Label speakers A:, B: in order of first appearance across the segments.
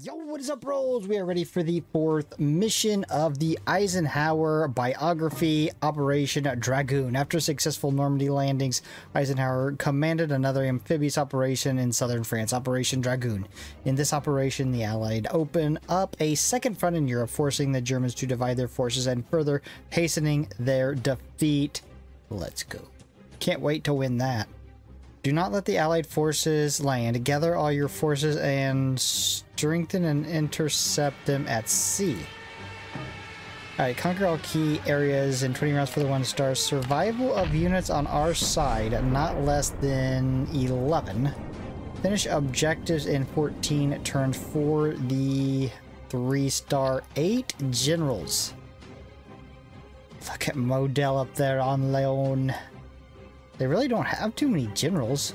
A: Yo, what is up, bros? We are ready for the fourth mission of the Eisenhower biography, Operation Dragoon. After successful Normandy landings, Eisenhower commanded another amphibious operation in southern France, Operation Dragoon. In this operation, the Allied opened up a second front in Europe, forcing the Germans to divide their forces and further hastening their defeat. Let's go. Can't wait to win that. Do not let the Allied forces land. Gather all your forces and strengthen and intercept them at sea. Alright, conquer all key areas in 20 rounds for the one star. Survival of units on our side, not less than 11. Finish objectives in 14 turns for the 3 star 8 generals. Look at Model up there on Lyon. They really don't have too many generals.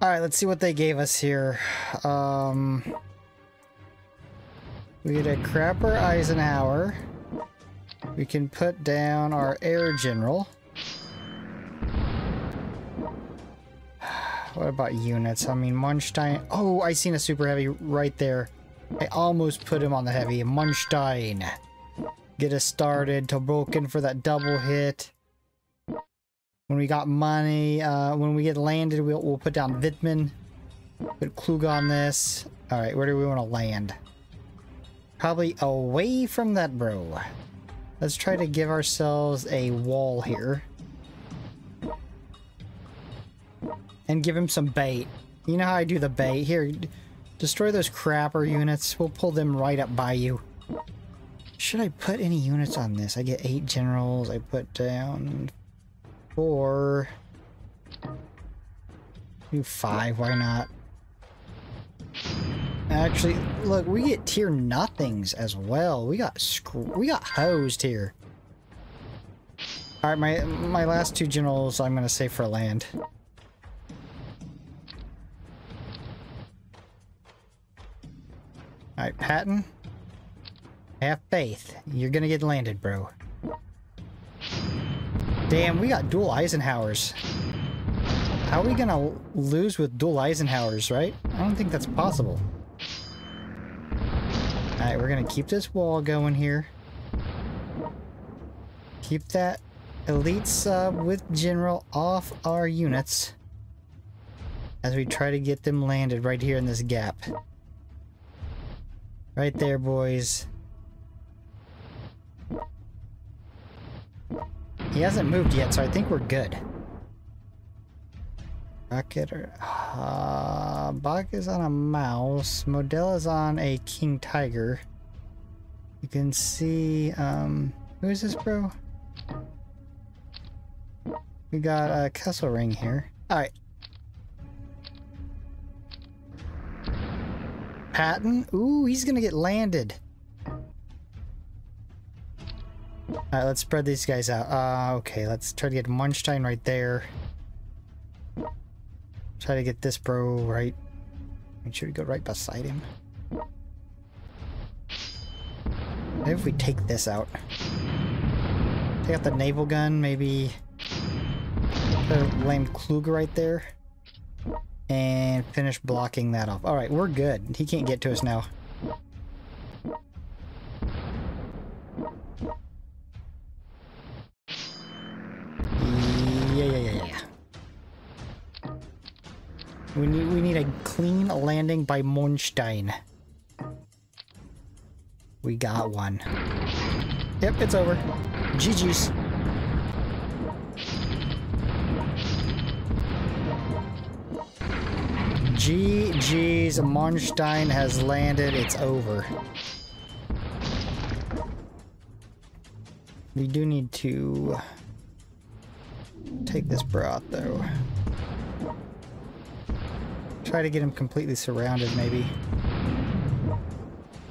A: Alright, let's see what they gave us here. Um, we get a crapper Eisenhower. We can put down our air general. What about units? I mean, Manstein. Oh, I seen a super heavy right there. I almost put him on the heavy. Manstein. Get us started. Toboken for that double hit. When we got money, uh, when we get landed, we'll, we'll put down Wittmann. Put Kluge on this. Alright, where do we want to land? Probably away from that bro. Let's try to give ourselves a wall here. And give him some bait. You know how I do the bait. Here, destroy those crapper units. We'll pull them right up by you. Should I put any units on this? I get eight generals. I put down four. Do five, why not? Actually, look, we get tier nothings as well. We got we got hosed here. All right, my my last two generals I'm gonna save for land. All right, Patton. Have faith. You're gonna get landed, bro. Damn, we got dual Eisenhowers. How are we gonna lose with dual Eisenhowers, right? I don't think that's possible. Alright, we're gonna keep this wall going here. Keep that elite sub with general off our units. As we try to get them landed right here in this gap. Right there, boys. He hasn't moved yet, so I think we're good. Bucket or uh, Bach is on a mouse. Model is on a king tiger. You can see um who is this bro? We got a Kesselring here. Alright. Patton? Ooh, he's gonna get landed. Alright, let's spread these guys out. Uh, okay, let's try to get Manstein right there. Try to get this bro right. Make sure we go right beside him. Maybe if we take this out. Take out the naval gun, maybe land Kluge right there. And finish blocking that off. Alright, we're good. He can't get to us now. We need we need a clean landing by Manstein. We got one. Yep, it's over. GG's. GG's. Manstein has landed. It's over. We do need to take this broth though. Try to get him completely surrounded, maybe.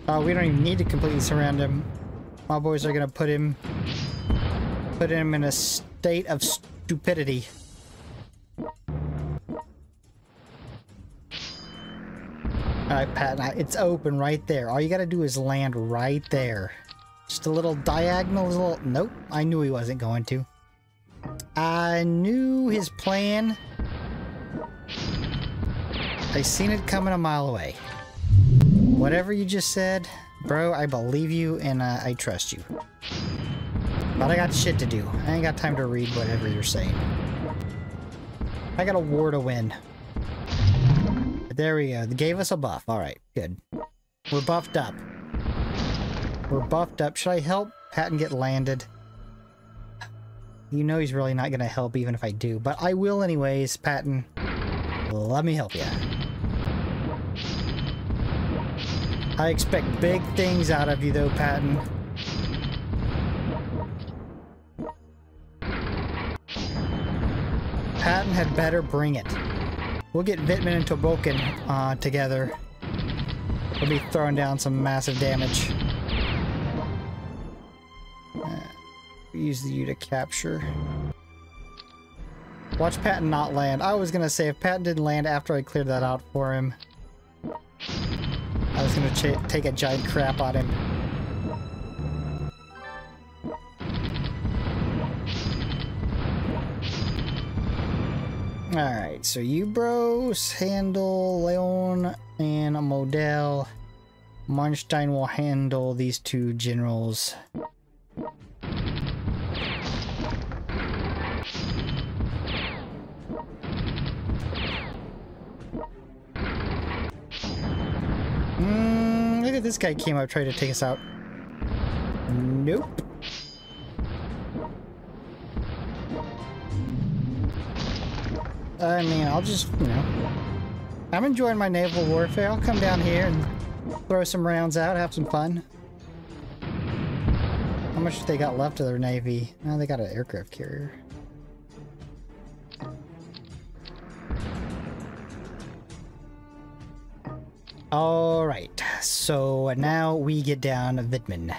A: Oh, we don't even need to completely surround him. My boys are gonna put him... Put him in a state of stupidity. Alright, Pat, it's open right there. All you gotta do is land right there. Just a little diagonal, little... Nope, I knew he wasn't going to. I knew his plan I seen it coming a mile away. Whatever you just said, bro, I believe you and uh, I trust you. But I got shit to do. I ain't got time to read whatever you're saying. I got a war to win. There we go. They gave us a buff. Alright, good. We're buffed up. We're buffed up. Should I help Patton get landed? You know he's really not going to help even if I do. But I will anyways, Patton. Let me help you. I expect big things out of you though, Patton. Patton had better bring it. We'll get Wittmann and Toboken uh, together. We'll be throwing down some massive damage. Uh, use the U to capture. Watch Patton not land. I was gonna say, if Patton didn't land after I cleared that out for him, Was gonna take a giant crap on him. Alright, so you bros handle Lyon and Model. Manstein will handle these two generals. At this guy came up trying to take us out. Nope. I mean, I'll just, you know... I'm enjoying my naval warfare. I'll come down here and throw some rounds out, have some fun. How much they got left of their navy? Oh, they got an aircraft carrier. Alright, so now we get down to Wittmann.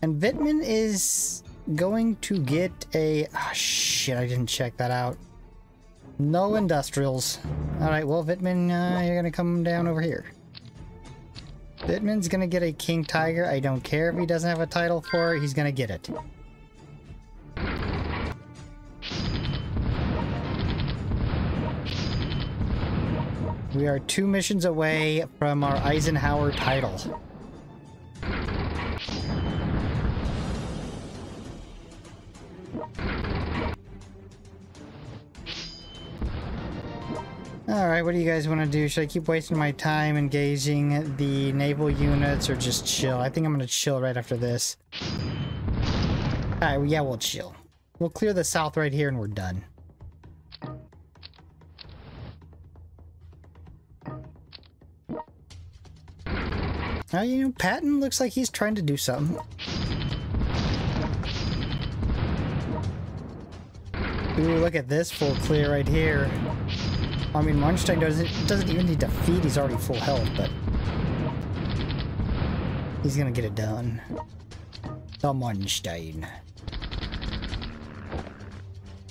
A: And Wittmann is going to get a... Oh, shit, I didn't check that out. No industrials. Alright, well, Wittmann, uh, you're gonna come down over here. Wittmann's gonna get a King Tiger. I don't care if he doesn't have a title for it, he's gonna get it. We are two missions away from our Eisenhower title. Alright, what do you guys want to do? Should I keep wasting my time engaging the naval units or just chill? I think I'm going to chill right after this. Alright, yeah, we'll chill. We'll clear the south right here and we're done. Uh, you know, Patton looks like he's trying to do something. Ooh, look at this full clear right here. I mean, Manstein doesn't doesn't even need to feed. He's already full health, but he's gonna get it done. The Manstein.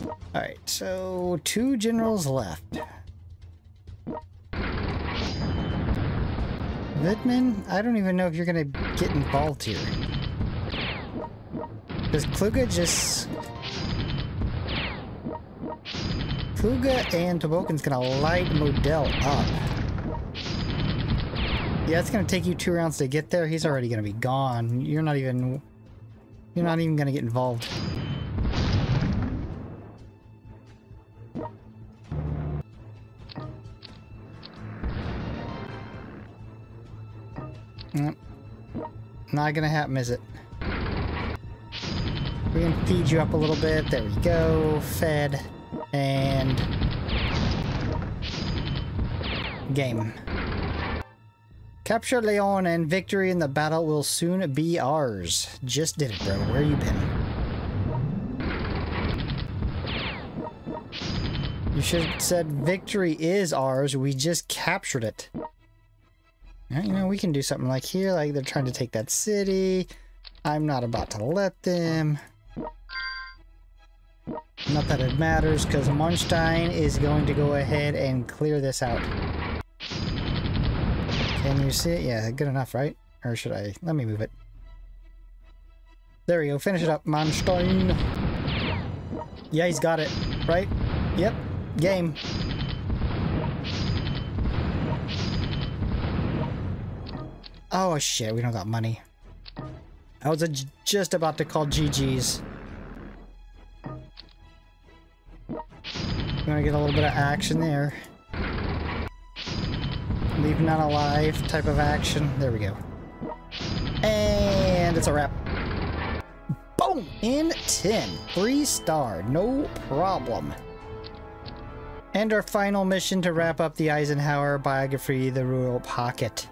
A: All right, so two generals left. Wittmann, I don't even know if you're gonna get involved here. Does Kluge just... Kluge and Toboken's gonna light Model up. Yeah, it's gonna take you two rounds to get there. He's already gonna be gone. You're not even... You're not even gonna get involved. Nope. Not gonna happen, is it? We can feed you up a little bit. There we go. Fed. And... Game. Capture Lyon and victory in the battle will soon be ours. Just did it, bro. Where you been? You should have said victory is ours. We just captured it. You know, we can do something like here, like they're trying to take that city. I'm not about to let them. Not that it matters, because Manstein is going to go ahead and clear this out. Can you see it? Yeah, good enough, right? Or should I? Let me move it. There we go. Finish it up, Manstein. Yeah, he's got it. Right? Yep. Game. Oh shit, we don't got money. I was just about to call GG's. Gonna get a little bit of action there. Leave none alive type of action. There we go. And it's a wrap. Boom! In 10. Three star. No problem. And our final mission to wrap up the Eisenhower biography, The Ruhr Pocket.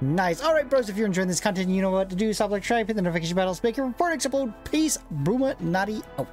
A: Nice. Alright, bros, if you're enjoying this content, you know what to do. Stop like, subscribe, hit the notification bell, make your reporting explode. Peace, Bruchminati, out.